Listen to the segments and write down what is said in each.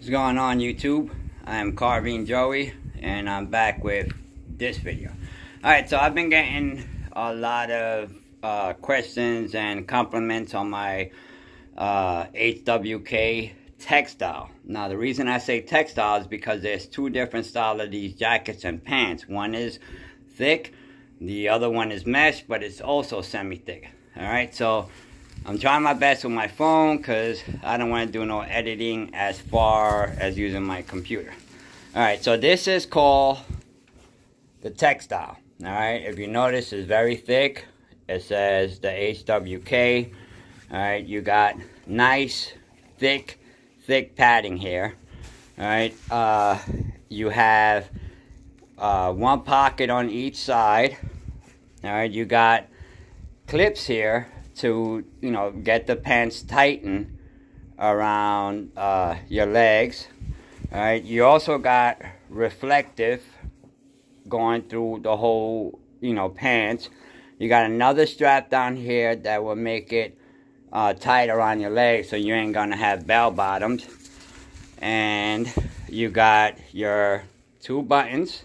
What's going on YouTube? I'm Carbine Joey and I'm back with this video. Alright, so I've been getting a lot of uh, questions and compliments on my uh, HWK textile. Now the reason I say textile is because there's two different styles of these jackets and pants. One is thick, the other one is mesh, but it's also semi-thick. Alright, so I'm trying my best with my phone because I don't want to do no editing as far as using my computer. Alright, so this is called the textile. Alright, if you notice, it's very thick. It says the HWK. Alright, you got nice, thick, thick padding here. Alright, uh, you have uh, one pocket on each side. Alright, you got clips here to you know get the pants tightened around uh, your legs all right you also got reflective going through the whole you know pants. You got another strap down here that will make it uh, tight around your legs so you ain't gonna have bell bottoms. And you got your two buttons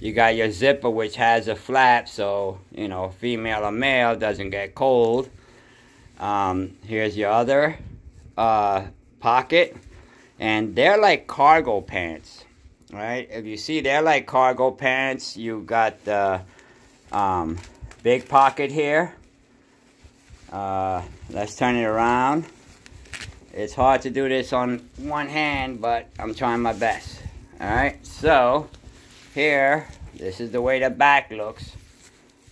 you got your zipper which has a flap so you know female or male doesn't get cold. Um, here's your other uh, pocket and they're like cargo pants right? If you see they're like cargo pants. You got the um, big pocket here. Uh, let's turn it around. It's hard to do this on one hand but I'm trying my best. Alright so here, this is the way the back looks.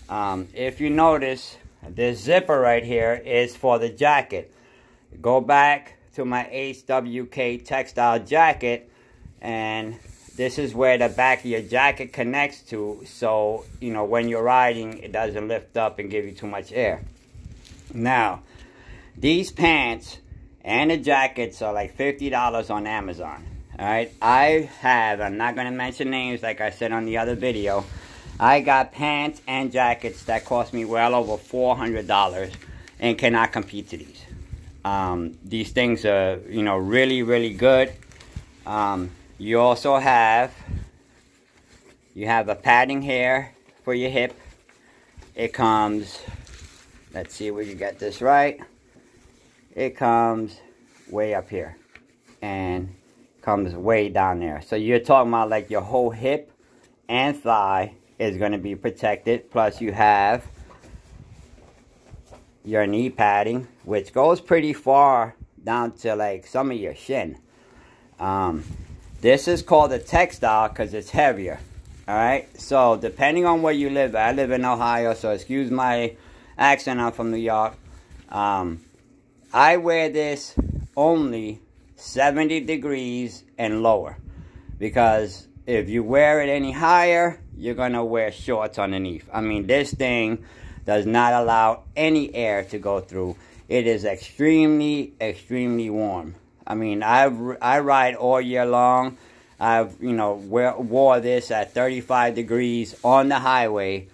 Um, if you notice, this zipper right here is for the jacket. Go back to my HWK textile jacket and this is where the back of your jacket connects to so you know when you're riding it doesn't lift up and give you too much air now these pants and the jackets are like $50 on Amazon Alright, I have, I'm not going to mention names like I said on the other video. I got pants and jackets that cost me well over $400 and cannot compete to these. Um, these things are, you know, really, really good. Um, you also have, you have a padding here for your hip. It comes, let's see if we can get this right. It comes way up here. And comes way down there. So you're talking about like your whole hip and thigh is going to be protected. Plus you have your knee padding, which goes pretty far down to like some of your shin. Um, this is called a textile because it's heavier. Alright, so depending on where you live, I live in Ohio, so excuse my accent, I'm from New York. Um, I wear this only 70 degrees and lower. Because if you wear it any higher, you're going to wear shorts underneath. I mean, this thing does not allow any air to go through. It is extremely, extremely warm. I mean, I I ride all year long. I've, you know, wear, wore this at 35 degrees on the highway.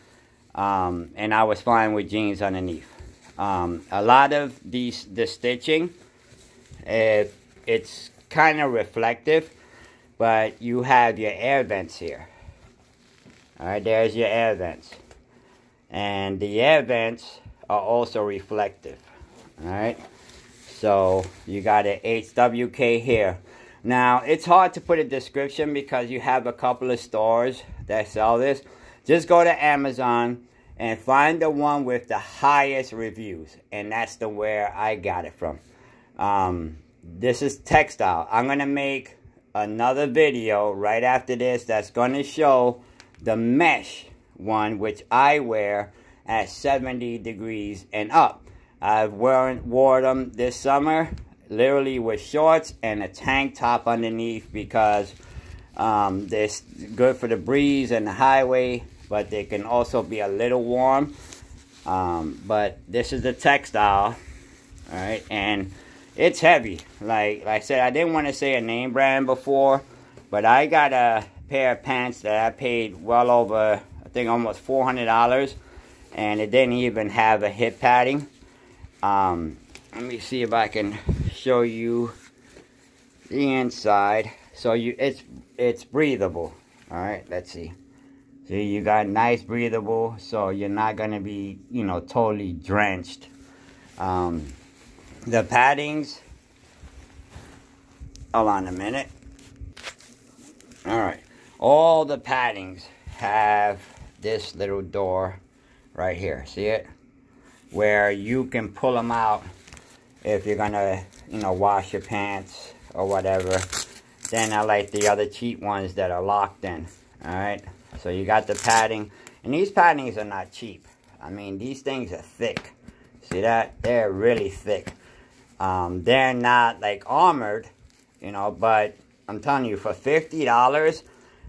Um, and I was fine with jeans underneath. Um, a lot of these, the stitching, if it's kind of reflective, but you have your air vents here. Alright, there's your air vents. And the air vents are also reflective. Alright, so you got an HWK here. Now, it's hard to put a description because you have a couple of stores that sell this. Just go to Amazon and find the one with the highest reviews. And that's the where I got it from. Um, this is textile. I'm going to make another video right after this that's going to show the mesh one, which I wear at 70 degrees and up. I've worn, wore them this summer, literally with shorts and a tank top underneath because um, they're good for the breeze and the highway, but they can also be a little warm. Um, but this is the textile, all right, and it's heavy. Like, like I said, I didn't want to say a name brand before, but I got a pair of pants that I paid well over, I think almost $400, and it didn't even have a hip padding. Um, let me see if I can show you the inside. So you it's it's breathable. Alright, let's see. See, you got nice breathable, so you're not gonna be, you know, totally drenched. Um, the paddings, hold on a minute. Alright, all the paddings have this little door right here, see it? Where you can pull them out if you're gonna, you know, wash your pants or whatever. Then I like the other cheap ones that are locked in, alright? So you got the padding. And these paddings are not cheap. I mean, these things are thick. See that? They're really thick. Um, they're not like armored, you know, but I'm telling you, for $50,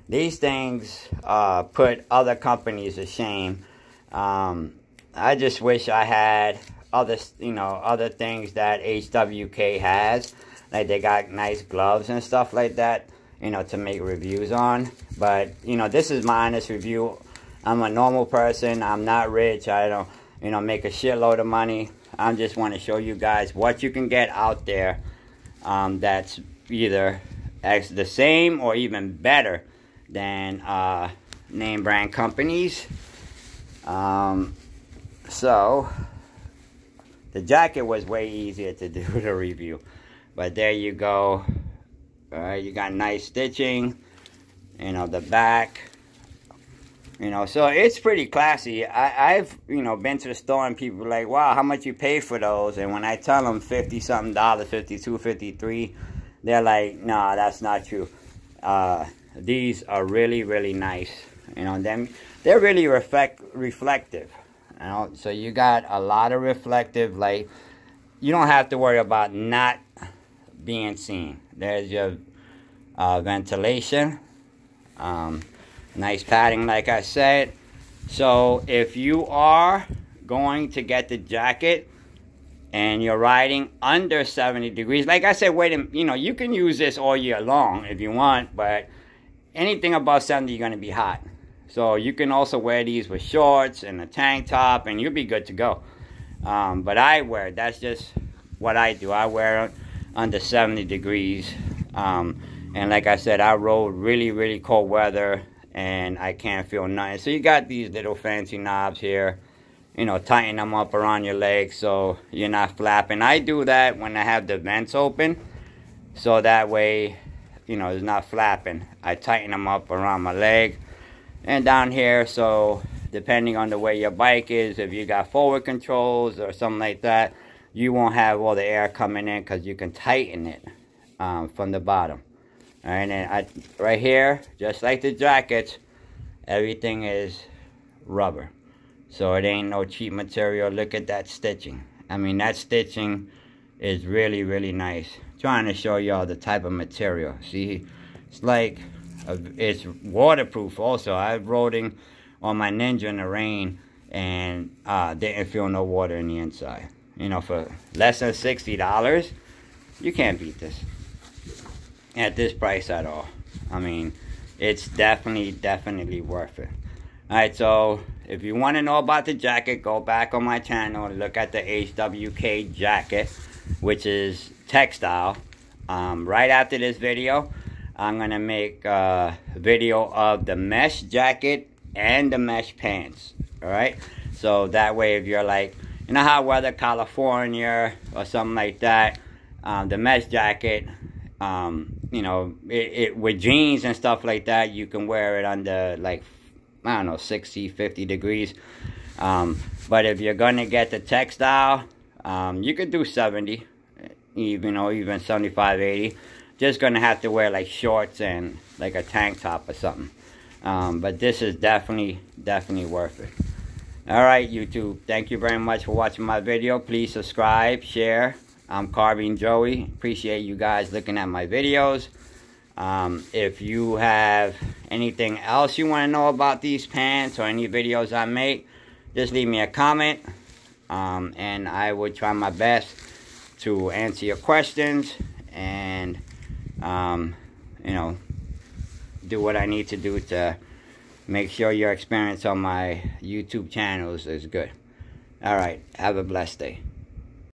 these things uh, put other companies to shame. Um, I just wish I had other, you know, other things that HWK has. Like they got nice gloves and stuff like that you know, to make reviews on. But, you know, this is my honest review. I'm a normal person. I'm not rich. I don't, you know, make a shitload of money. I just want to show you guys what you can get out there um, that's either as the same or even better than uh, name brand companies. Um, so, the jacket was way easier to do the review. But there you go. You got nice stitching, you know, the back, you know, so it's pretty classy. I, I've, you know, been to the store and people like, wow, how much you pay for those? And when I tell them 50 something dollars, 52, 53, they're like, no, nah, that's not true. Uh, these are really, really nice. You know, them, they're really reflect, reflective. You know, so you got a lot of reflective, like, you don't have to worry about not being seen. There's your uh, ventilation. Um, nice padding, like I said. So if you are going to get the jacket and you're riding under 70 degrees, like I said, wait a you know, you can use this all year long if you want, but anything above 70, you're going to be hot. So you can also wear these with shorts and a tank top, and you'll be good to go. Um, but I wear, that's just what I do. I wear under 70 degrees. Um, and like I said, I rode really, really cold weather and I can't feel nothing. So you got these little fancy knobs here, you know, tighten them up around your legs so you're not flapping. I do that when I have the vents open so that way, you know, it's not flapping. I tighten them up around my leg and down here so depending on the way your bike is, if you got forward controls or something like that, you won't have all the air coming in because you can tighten it um, from the bottom. And I, right here, just like the jackets, everything is rubber. So it ain't no cheap material. Look at that stitching. I mean, that stitching is really, really nice. Trying to show y'all the type of material. See, it's like, a, it's waterproof also. I rode in on my Ninja in the rain and uh, didn't feel no water in the inside you know, for less than $60, you can't beat this at this price at all. I mean, it's definitely, definitely worth it. Alright, so if you want to know about the jacket, go back on my channel and look at the HWK jacket, which is textile. Um, right after this video, I'm going to make a video of the mesh jacket and the mesh pants. Alright, so that way if you're like, in a hot weather, California or something like that, um, the mesh jacket, um, you know, it, it, with jeans and stuff like that, you can wear it under like, I don't know, 60, 50 degrees. Um, but if you're going to get the textile, um, you could do 70, even or even 75, 80. Just going to have to wear like shorts and like a tank top or something. Um, but this is definitely, definitely worth it. Alright YouTube, thank you very much for watching my video. Please subscribe, share. I'm Carbine Joey. Appreciate you guys looking at my videos. Um, if you have anything else you want to know about these pants or any videos I make, just leave me a comment. Um, and I will try my best to answer your questions and, um, you know, do what I need to do to make sure your experience on my YouTube channels is good. All right. Have a blessed day.